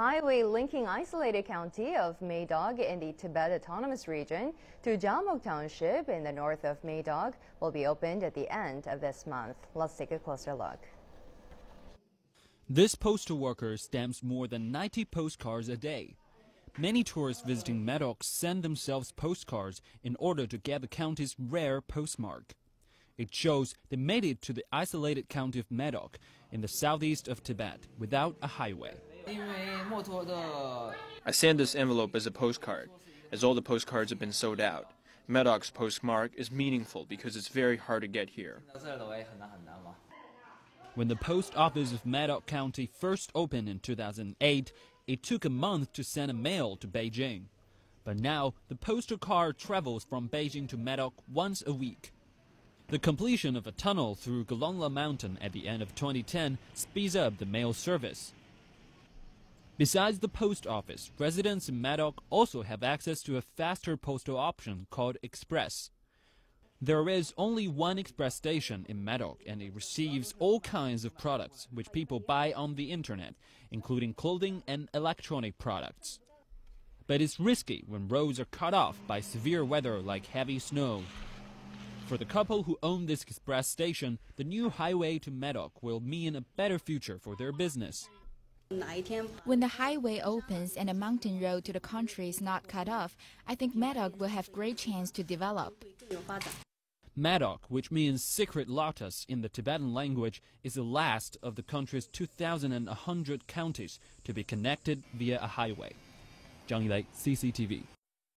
highway linking isolated county of Medog in the Tibet Autonomous Region to Zhamog Township in the north of Medog will be opened at the end of this month. Let's take a closer look. This postal worker stamps more than 90 postcards a day. Many tourists visiting Medog send themselves postcards in order to get the county's rare postmark. It shows they made it to the isolated county of Medog in the southeast of Tibet without a highway. I send this envelope as a postcard, as all the postcards have been sold out. Medog's postmark is meaningful because it's very hard to get here. When the post office of Medog County first opened in 2008, it took a month to send a mail to Beijing. But now, the postal car travels from Beijing to Medog once a week. The completion of a tunnel through Galongla Mountain at the end of 2010 speeds up the mail service. Besides the post office, residents in Medog also have access to a faster postal option called Express. There is only one express station in Medog, and it receives all kinds of products which people buy on the internet, including clothing and electronic products. But it's risky when roads are cut off by severe weather like heavy snow. For the couple who own this express station, the new highway to Medog will mean a better future for their business. When the highway opens and a mountain road to the country is not cut off, I think Medog will have great chance to develop. Medog, which means secret lotus in the Tibetan language, is the last of the country's 2,100 counties to be connected via a highway. Zhang Yilei, CCTV.